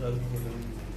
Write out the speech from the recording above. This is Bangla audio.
রাজনীতি